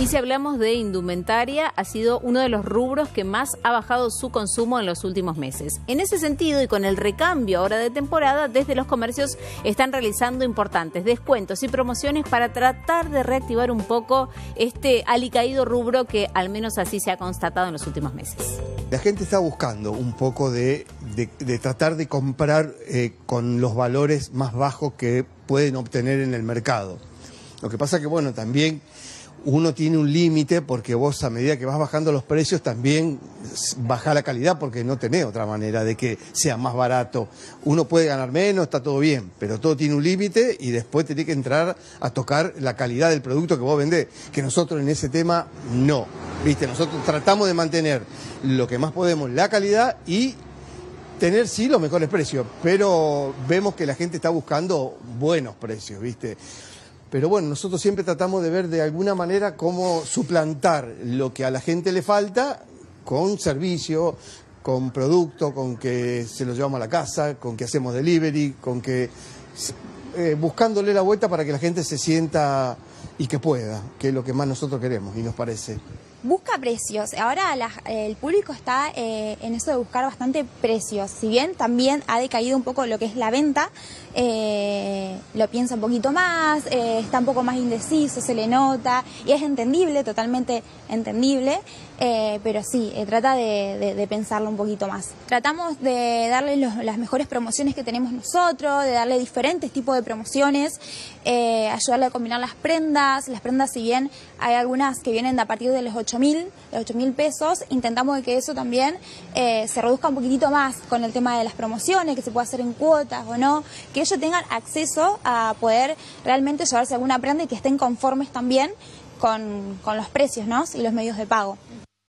Y si hablamos de indumentaria, ha sido uno de los rubros que más ha bajado su consumo en los últimos meses. En ese sentido, y con el recambio ahora de temporada, desde los comercios están realizando importantes descuentos y promociones para tratar de reactivar un poco este alicaído rubro que al menos así se ha constatado en los últimos meses. La gente está buscando un poco de, tratar de comprar eh, con los valores más bajos que pueden obtener en el mercado. Lo que pasa que, bueno, también uno tiene un límite porque vos a medida que vas bajando los precios también baja la calidad porque no tenés otra manera de que sea más barato. Uno puede ganar menos, está todo bien, pero todo tiene un límite y después tenés que entrar a tocar la calidad del producto que vos vendés, que nosotros en ese tema no. Viste, nosotros tratamos de mantener lo que más podemos, la calidad y tener sí los mejores precios, pero vemos que la gente está buscando buenos precios, ¿viste? Pero bueno, nosotros siempre tratamos de ver de alguna manera cómo suplantar lo que a la gente le falta con servicio, con producto, con que se lo llevamos a la casa, con que hacemos delivery, con que eh, buscándole la vuelta para que la gente se sienta y que pueda, que es lo que más nosotros queremos y nos parece busca precios. Ahora el público está eh, en eso de buscar bastante precios. Si bien también ha decaído un poco lo que es la venta, eh, lo piensa un poquito más, eh, está un poco más indeciso, se le nota y es entendible, totalmente entendible. pero sí, trata de, pensarlo un poquito más. Tratamos de darle las mejores promociones que tenemos nosotros, de darle diferentes tipos de promociones, ayudarle a combinar las prendas. Las prendas, si bien hay algunas que vienen a partir de los 8 mil, de 8 mil pesos, intentamos que eso también eh, se reduzca un poquitito más con el tema de las promociones, que se pueda hacer en cuotas o no, que ellos tengan acceso a poder realmente llevarse alguna prenda y que estén conformes también con, con los precios ¿no? y los medios de pago.